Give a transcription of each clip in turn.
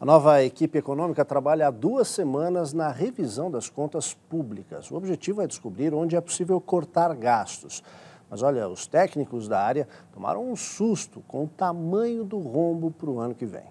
A nova equipe econômica trabalha há duas semanas na revisão das contas públicas. O objetivo é descobrir onde é possível cortar gastos. Mas olha, os técnicos da área tomaram um susto com o tamanho do rombo para o ano que vem.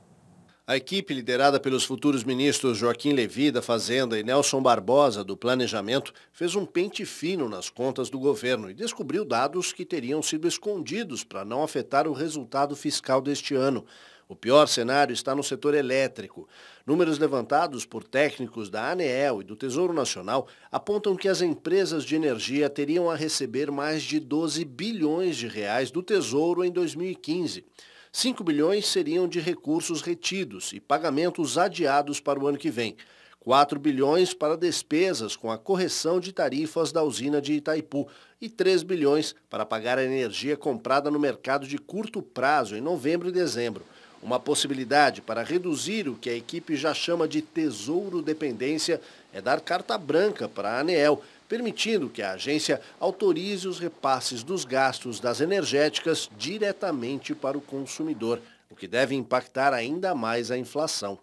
A equipe, liderada pelos futuros ministros Joaquim Levi, da Fazenda, e Nelson Barbosa, do Planejamento, fez um pente fino nas contas do governo e descobriu dados que teriam sido escondidos para não afetar o resultado fiscal deste ano. O pior cenário está no setor elétrico. Números levantados por técnicos da ANEEL e do Tesouro Nacional apontam que as empresas de energia teriam a receber mais de 12 bilhões de reais do Tesouro em 2015. 5 bilhões seriam de recursos retidos e pagamentos adiados para o ano que vem. 4 bilhões para despesas com a correção de tarifas da usina de Itaipu e 3 bilhões para pagar a energia comprada no mercado de curto prazo em novembro e dezembro. Uma possibilidade para reduzir o que a equipe já chama de tesouro dependência é dar carta branca para a ANEEL, permitindo que a agência autorize os repasses dos gastos das energéticas diretamente para o consumidor, o que deve impactar ainda mais a inflação.